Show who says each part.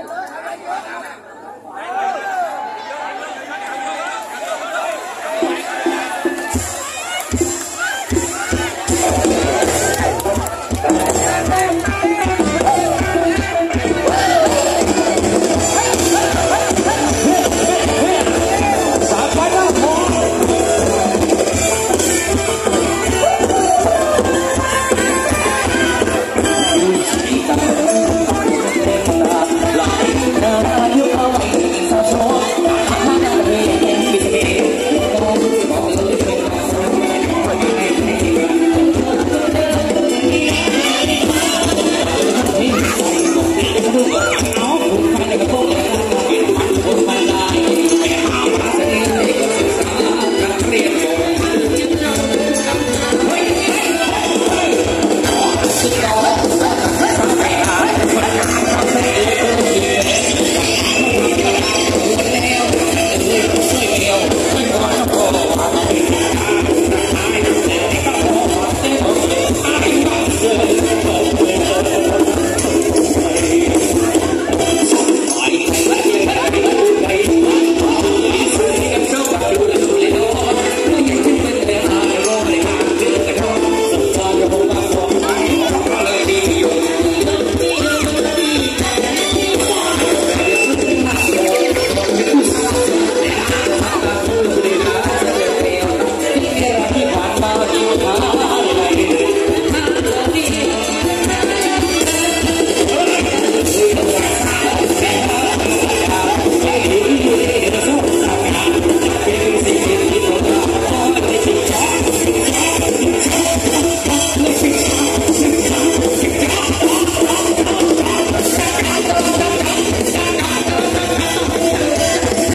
Speaker 1: Amen.